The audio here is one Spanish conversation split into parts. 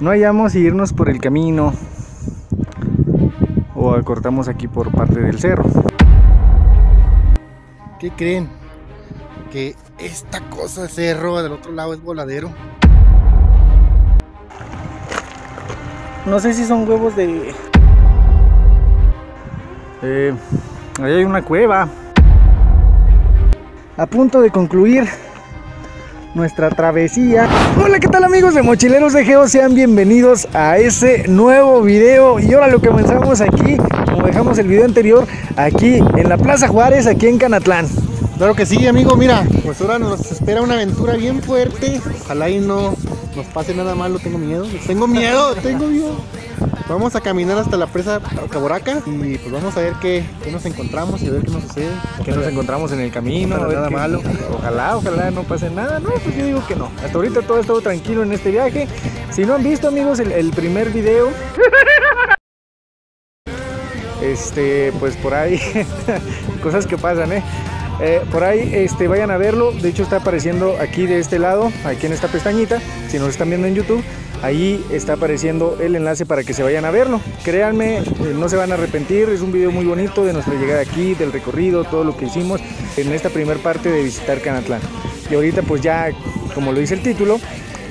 no hayamos irnos por el camino o cortamos aquí por parte del cerro. ¿Qué creen? Que esta cosa de cerro del otro lado es voladero. No sé si son huevos de... Eh, ahí hay una cueva. A punto de concluir nuestra travesía. Hola, ¿qué tal amigos de Mochileros de Geo? Sean bienvenidos a ese nuevo video. Y ahora lo comenzamos aquí, como dejamos el video anterior, aquí en la Plaza Juárez, aquí en Canatlán. Claro que sí, amigo, mira, pues ahora nos espera una aventura bien fuerte. Ojalá y no nos pase nada malo, tengo miedo. Tengo miedo, tengo miedo. Vamos a caminar hasta la presa Caboraca y pues vamos a ver qué, qué nos encontramos y a ver qué nos sucede. Que nos encontramos en el camino, No a ver nada qué- malo. Ojalá, ojalá no pase nada. No, pues yo digo que no. Hasta ahorita todo ha estado tranquilo en este viaje. Si no han visto, amigos, el, el primer video. Este, pues por ahí, cosas que pasan, ¿eh? Eh, por ahí este, vayan a verlo, de hecho está apareciendo aquí de este lado, aquí en esta pestañita, si nos están viendo en YouTube, ahí está apareciendo el enlace para que se vayan a verlo. Créanme, eh, no se van a arrepentir, es un video muy bonito de nuestra llegada aquí, del recorrido, todo lo que hicimos en esta primer parte de visitar Canatlán. Y ahorita pues ya, como lo dice el título,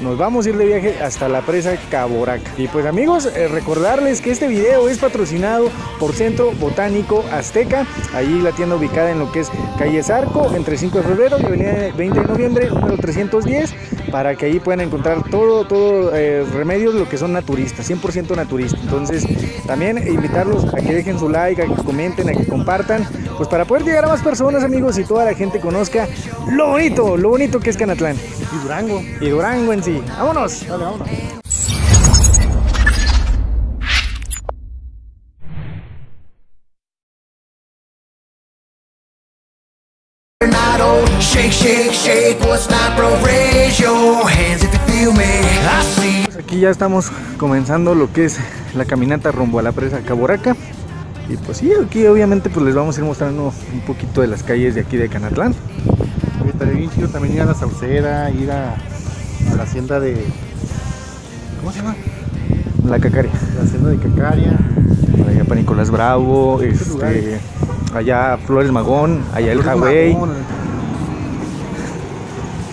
nos vamos a ir de viaje hasta la presa Caboraca. Y pues amigos, eh, recordarles que este video es patrocinado por Centro Botánico Azteca, ahí la tienda ubicada en lo que es calle Zarco, entre 5 de febrero y avenida 20 de noviembre, número 310, para que ahí puedan encontrar todo, todo eh, remedios, lo que son naturistas, 100% naturistas. Entonces, también invitarlos a que dejen su like, a que comenten, a que compartan, pues para poder llegar a más personas, amigos, y toda la gente conozca lo bonito, lo bonito que es Canatlán Y Durango. y Durango en sí. ¡Vámonos! Dale, vámonos. Renato, shake, shake, shake, what's not, bro? Raise your hands if you feel me. I see. Aquí ya estamos comenzando lo que es la caminata rumbo a la presa Caboraca. Y pues sí, aquí obviamente pues les vamos a ir mostrando un poquito de las calles de aquí de Canatlán. Estaría bien chido también ir a la Sauceda, ir a, a la hacienda de. ¿Cómo se llama? La Cacaria. La hacienda de Cacaria. Allá para Nicolás Bravo, este, allá Flores Magón, allá el Flores. Magón.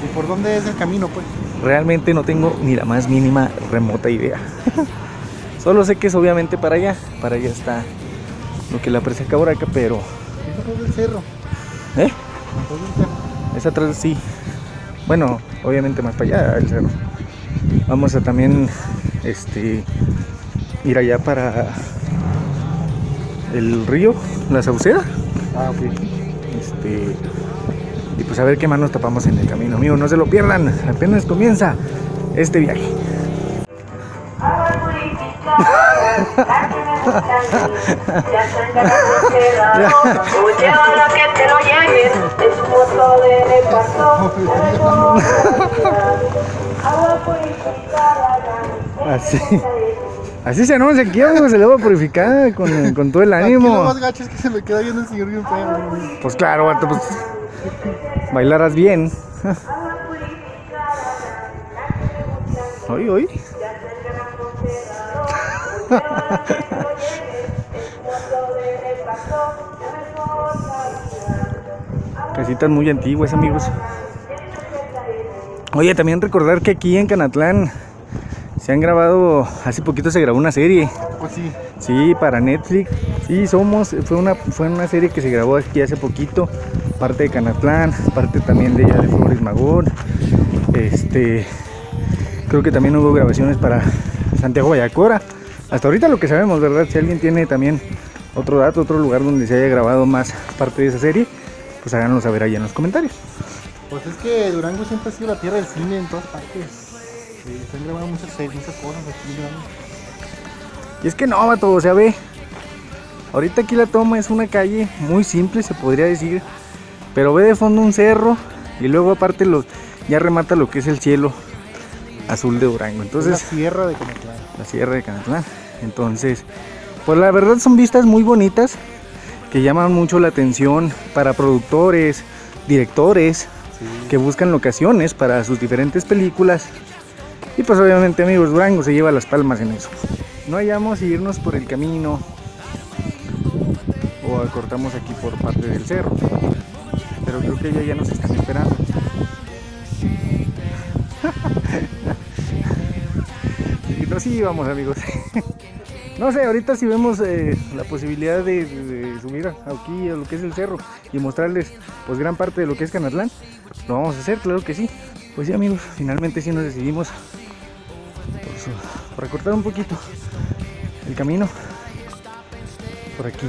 ¿Y por dónde es el camino, pues? Realmente no tengo ni la más mínima remota idea. Solo sé que es obviamente para allá. Para allá está lo que la presa Caboraca, pero... Es atrás del cerro. ¿Eh? atrás del cerro. Es atrás, sí. Bueno, obviamente más para allá, el cerro. Vamos a también este, ir allá para el río, la Sauceda. Ah, ok. Este, y pues a ver qué más nos tapamos en el camino, amigos. No se lo pierdan, apenas comienza este viaje. Así, así se anuncia aquí, amigos, el agua purificada con, con todo el lo ánimo. más gacho es que se me queda viendo el señor bien feo. güey. Pues claro, vato, pues bailarás bien. Hoy, hoy. Casitas muy antiguas, amigos. Oye, también recordar que aquí en Canatlán se han grabado, hace poquito se grabó una serie. Pues sí. Sí, para Netflix. Sí, somos. Fue una, fue una serie que se grabó aquí hace poquito. Parte de Canatlán, parte también de ella de Flores Magón. Este. Creo que también hubo grabaciones para Santiago Vallacora. Hasta ahorita lo que sabemos, ¿verdad? Si alguien tiene también otro dato, otro lugar donde se haya grabado más parte de esa serie, pues háganlo saber ahí en los comentarios. Pues es que Durango siempre ha sido la tierra del cine en todas partes. Se han grabado muchas, muchas cosas aquí en Durango. Y es que no, vato, o sea, ve. Ahorita aquí la toma es una calle muy simple, se podría decir. Pero ve de fondo un cerro y luego aparte los, ya remata lo que es el cielo azul de Durango. Es Entonces, la sierra de Canatlán. la sierra de Canatlán. Entonces, pues la verdad son vistas muy bonitas que llaman mucho la atención para productores, directores que buscan locaciones para sus diferentes películas. Y pues obviamente amigos, Durango se lleva las palmas en eso. No hallamos si irnos por el camino o cortamos aquí por parte del cerro. Pero creo que ellos ya nos están esperando. y no, sí vamos amigos. No sé, ahorita si vemos eh, la posibilidad de, subir aquí a lo que es el cerro y mostrarles pues gran parte de lo que es Canatlán, lo vamos a hacer, claro que sí. Pues sí amigos, finalmente sí nos decidimos por recortar un poquito el camino por aquí.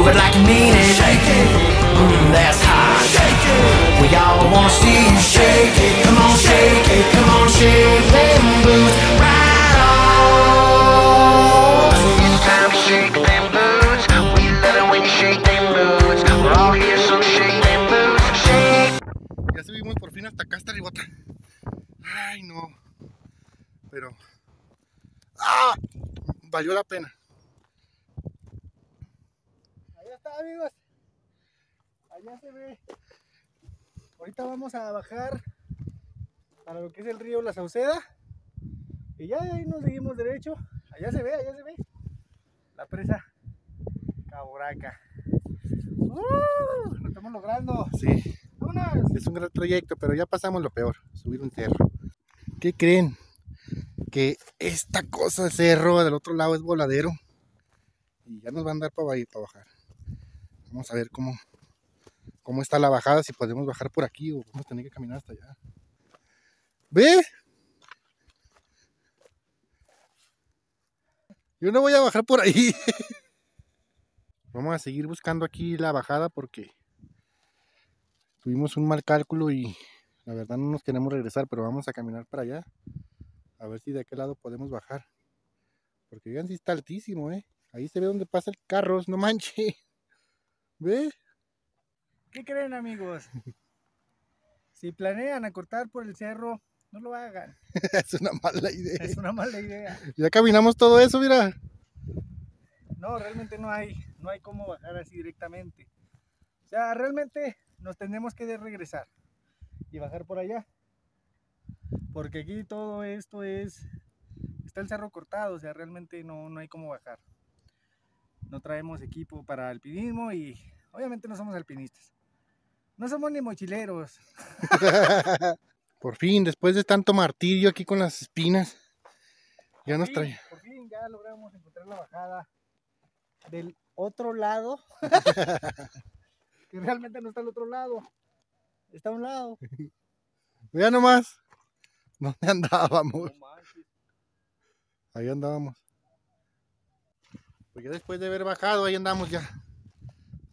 Move it like you mean it. Shake it. Mmm, that's hot. Shake it. We all wanna see you shake it. Come on, shake it. Come on, shake them boots. Right on. It's time to shake them boots. We love it when you shake them boots. We're all here, so shake them boots. Shake. Ya subimos por fin hasta acá, hasta ribota. Ay, no. Pero. ¡Ah! Valió la pena. Allá está amigos. Allá se ve. Ahorita vamos a bajar para lo que es el río La Sauceda. Y ya de ahí nos seguimos derecho. Allá se ve, allá se ve. La presa Caboraca. ¡Uh! Lo estamos logrando. Sí, ¡Vámonos! es un gran trayecto, pero ya pasamos lo peor: subir un cerro. ¿Qué creen? Que esta cosa de cerro del otro lado es voladero. Y ya nos va a andar para bajar. Vamos a ver cómo, cómo está la bajada, si podemos bajar por aquí o vamos a tener que caminar hasta allá. ¿Ve? Yo no voy a bajar por ahí. Vamos a seguir buscando aquí la bajada porque tuvimos un mal cálculo y la verdad no nos queremos regresar, pero vamos a caminar para allá. A ver si de aquel lado podemos bajar. Porque vean si está altísimo, ¿eh? Ahí se ve donde pasa el carro, no manche. ¿Ve? ¿Qué creen amigos? Si planean acortar por el cerro, no lo hagan. es una mala idea. Es una mala idea. Ya caminamos todo eso, mira. No, realmente no hay, no hay cómo bajar así directamente. O sea, realmente nos tenemos que regresar y bajar por allá. Porque aquí todo esto es, está el cerro cortado, o sea, realmente no, no hay cómo bajar. No traemos equipo para alpinismo y obviamente no somos alpinistas. No somos ni mochileros. Por fin, después de tanto martirio aquí con las espinas, ya nos trae. Por fin ya logramos encontrar la bajada del otro lado. que realmente no está al otro lado. Está a un lado. Vean nomás. ¿Dónde andábamos? Ahí andábamos. Pues ya después de haber bajado, ahí andamos ya.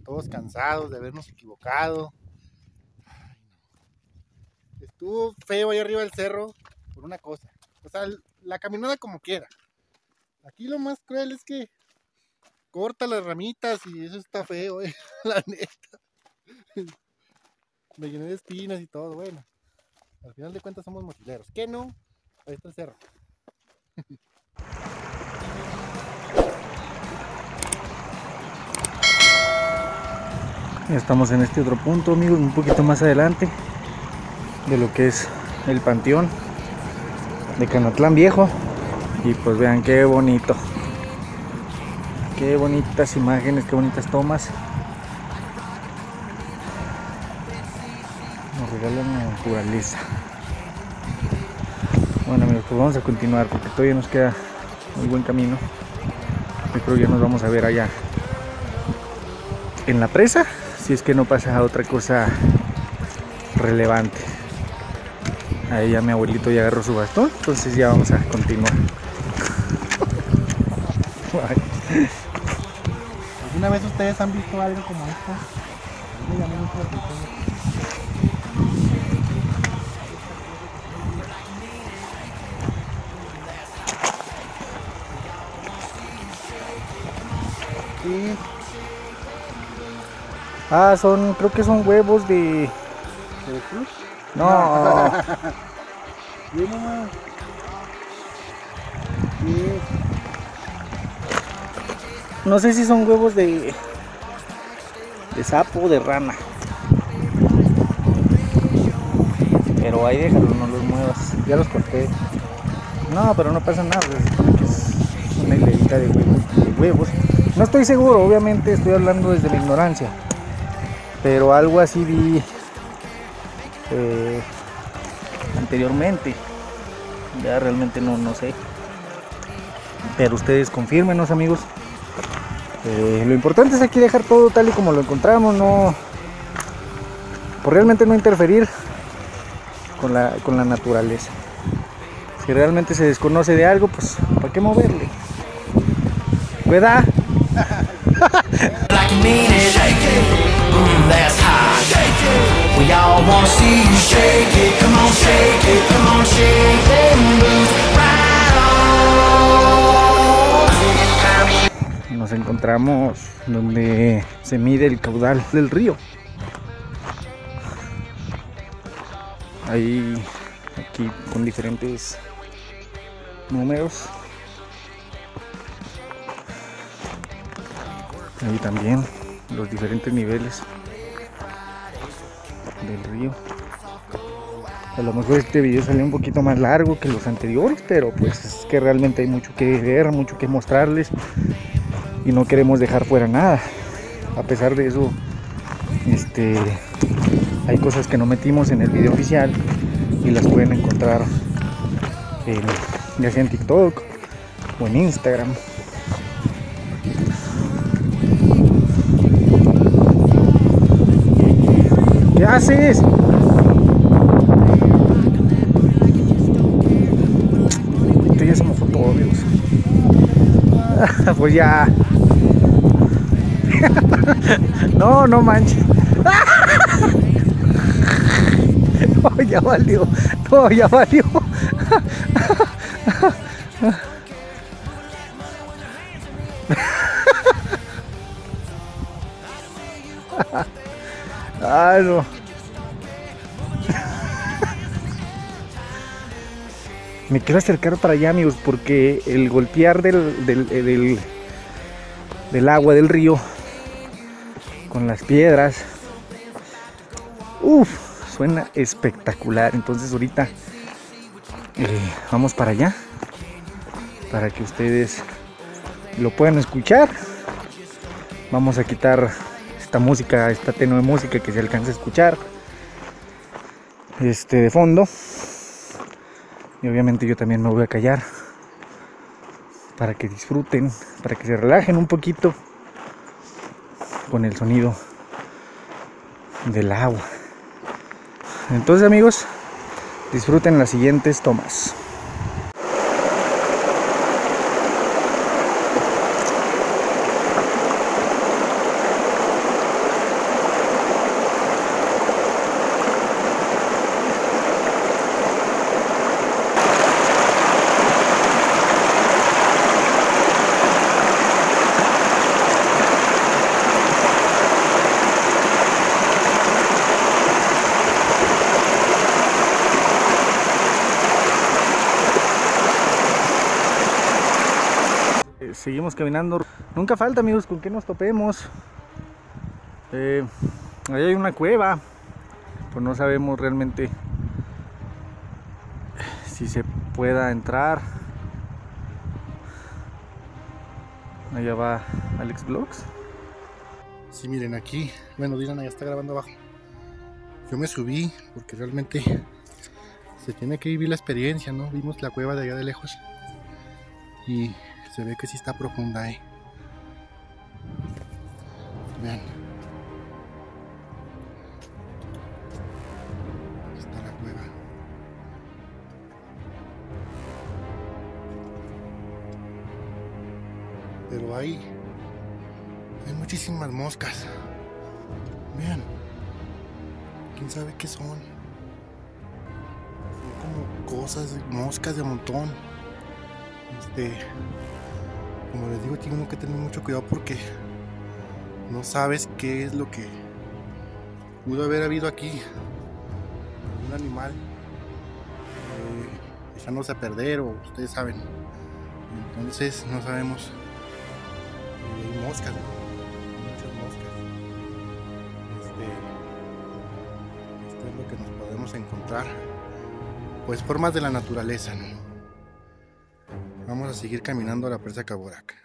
Todos cansados de habernos equivocado. Estuvo feo ahí arriba del cerro por una cosa. O sea, la caminada como quiera. Aquí lo más cruel es que corta las ramitas y eso está feo, eh, la neta. Me llené de espinas y todo, bueno. Al final de cuentas somos mochileros. ¿Qué no? Ahí está el cerro. Estamos en este otro punto, amigos, un poquito más adelante de lo que es el panteón de Canatlán Viejo. Y pues vean qué bonito. Qué bonitas imágenes, qué bonitas tomas. Nos regalan la naturaleza. Bueno amigos, pues vamos a continuar porque todavía nos queda muy buen camino. Yo creo que ya nos vamos a ver allá en la presa si es que no pasa otra cosa relevante. Ahí ya mi abuelito ya agarró su bastón, entonces ya vamos a continuar. ¿Alguna vez ustedes han visto algo como esto? Ah, son, creo que son huevos de. No, mamá. Bien. no sé si son huevos de. de sapo o de rana. Pero ahí déjalo, no los muevas. Ya los corté. No, pero no pasa nada. Se supone que es una hilerita de huevos, de huevos. No estoy seguro, obviamente estoy hablando desde la ignorancia. Pero algo así vi eh, anteriormente. Ya realmente no, no sé. Pero ustedes confírmenos amigos. Eh, lo importante es aquí dejar todo tal y como lo encontramos, no por realmente no interferir con la, con la naturaleza. Si realmente se desconoce de algo, pues ¿para qué moverle? ¿Verdad? We all see you shake it. Nos encontramos donde se mide el caudal del río. Ahí, aquí con diferentes números. Ahí también los diferentes niveles del río. A lo mejor este video salió un poquito más largo que los anteriores, pero pues es que realmente hay mucho que ver, mucho que mostrarles y no queremos dejar fuera nada. A pesar de eso, este, hay cosas que no metimos en el video oficial y las pueden encontrar en, ya sea en TikTok o en Instagram. Haces? Esto ya todo, amigos. Pues ya. No, no manches. No, ya valió. No, ya valió. Quiero acercar para allá, amigos, porque el golpear del, del, eh, del, agua del río con las piedras, uff, suena espectacular. Entonces ahorita eh, vamos para allá, para que ustedes lo puedan escuchar. Vamos a quitar esta música, esta tenue música que se alcanza a escuchar este de fondo. Y obviamente yo también me voy a callar para que disfruten, para que se relajen un poquito con el sonido del agua. Entonces amigos, disfruten las siguientes tomas. Eh, seguimos Nunca falta, amigos, con que nos topemos. Eh, ahí hay una cueva. Pues no sabemos realmente si se pueda entrar. Allá va Alex Vlogs. Sí, miren aquí. Bueno, Dylan ya está grabando abajo. Yo me subí porque realmente se tiene que vivir la experiencia, ¿no? Vimos la cueva de allá de lejos y se ve que sí está profunda ahí. Vean. Aquí está la cueva. Pero hay, hay muchísimas moscas. Vean. ¿Quién sabe qué son? Son como cosas, moscas de montón. Este, como les digo, tiene uno que tener mucho cuidado porque no sabes qué es lo que pudo haber habido aquí un animal eh, echándose a perder o ustedes saben. Entonces no sabemos. Hay moscas, muchas moscas. Este, esto es lo que nos podemos encontrar. Pues formas de la naturaleza. Vamos a seguir caminando a la presa Caboraca.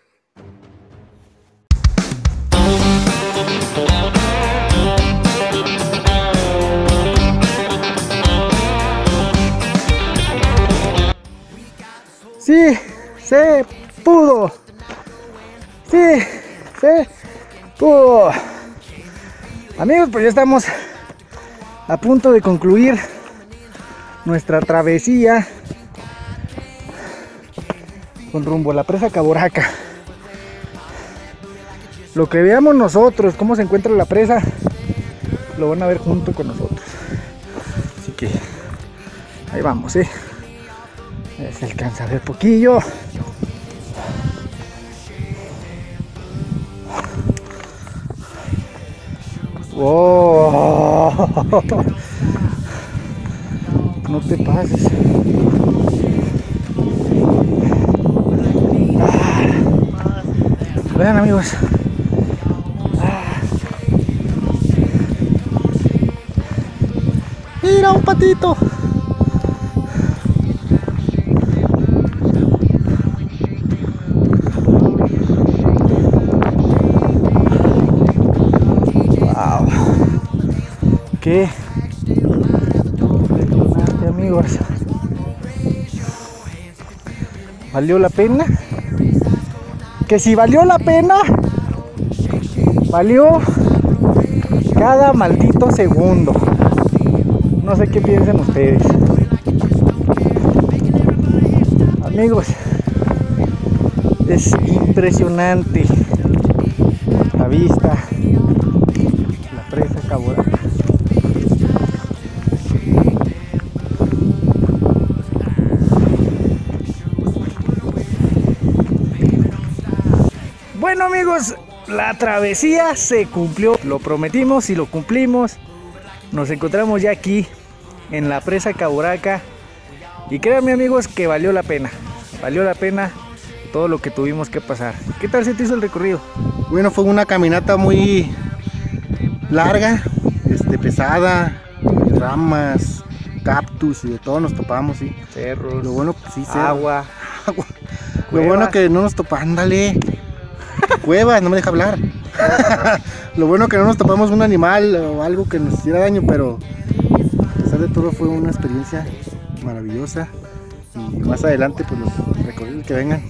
Sí, se pudo. Sí, se pudo. Amigos, pues ya estamos a punto de concluir nuestra travesía con rumbo a la presa Caboraca. Lo que veamos nosotros, cómo se encuentra la presa, lo van a ver junto con nosotros. Así que ahí vamos, ¿eh? Se alcanza a ver poquillo. No te pases. Vean amigos. Ah. Mira un patito. Wow. Qué amigos. ¿Valió la pena? Que si valió la pena, valió cada maldito segundo. No sé qué piensan ustedes. Amigos, es impresionante la vista, la presa Caboraca. Bueno amigos, la travesía se cumplió, lo prometimos y lo cumplimos. Nos encontramos ya aquí en la presa Caboraca y créanme amigos que valió la pena, valió la pena todo lo que tuvimos que pasar. ¿Qué tal se te hizo el recorrido? Bueno, fue una caminata muy larga, este, pesada, ramas, cactus y de todo nos topamos, sí. Cerros, Lo bueno, sí, cerro. agua, Agua. Lo bueno que no nos topamos, ándale. Cuevas, no me deja hablar. Lo bueno que no nos topamos un animal o algo que nos hiciera daño, pero a pesar de todo fue una experiencia maravillosa. Y más adelante, pues los recorridos que vengan.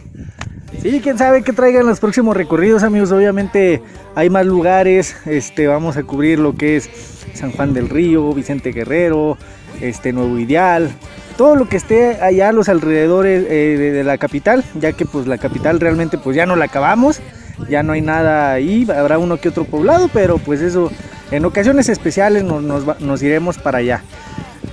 Sí, quién sabe qué traigan los próximos recorridos, amigos. Obviamente hay más lugares. Este, vamos a cubrir lo que es San Juan del Río, Vicente Guerrero, este Nuevo Ideal, todo lo que esté allá a los alrededores eh, de, de la capital, ya que pues la capital realmente pues ya no la acabamos, ya no hay nada ahí, habrá uno que otro poblado, pero pues eso en ocasiones especiales nos, nos iremos para allá.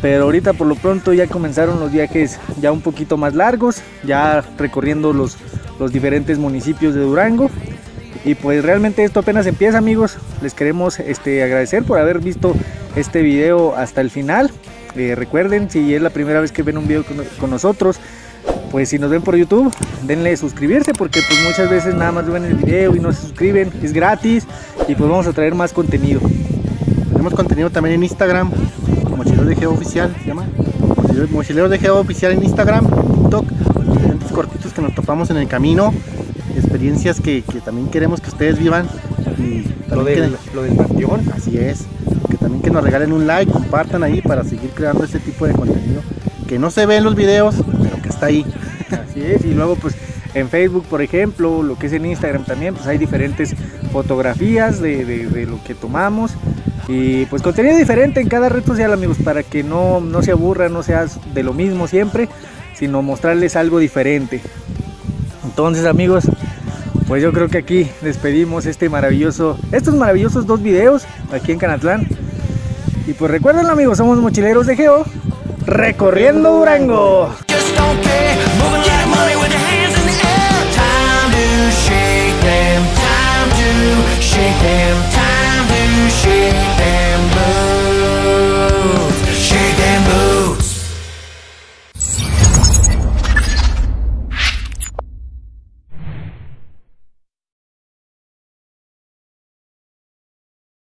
Pero ahorita por lo pronto ya comenzaron los viajes ya un poquito más largos, ya recorriendo los, los diferentes municipios de Durango. Y pues realmente esto apenas empieza amigos. Les queremos este, agradecer por haber visto este video hasta el final. Eh, recuerden, si es la primera vez que ven un video con nosotros, pues si nos ven por YouTube, denle suscribirse porque pues muchas veces nada más ven el video y no se suscriben. Es gratis y pues vamos a traer más contenido. Tenemos contenido también en Instagram, Mochileros de Geo Oficial, se llama. Mochileros- Mochileros de Geo Oficial en Instagram, TikTok, diferentes cortitos que nos topamos en el camino, experiencias que, que también queremos que ustedes vivan. Y Lo del, que- lo del panteón. así es, que también que nos regalen un like, compartan ahí para seguir creando este tipo de contenido que no se ve en los videos, pero que está ahí. Así es, y luego pues en Facebook, por ejemplo, lo que es en Instagram también, pues hay diferentes fotografías de, lo que tomamos y pues contenido diferente en cada red social, amigos, para que no, no se aburran, no seas de lo mismo siempre, sino mostrarles algo diferente. Entonces, amigos, pues yo creo que aquí despedimos este maravilloso, estos maravillosos dos videos aquí en Canatlán. Y pues recuerden, amigos, somos mochileros de Geo, recorriendo Durango. Them. Time to shake them.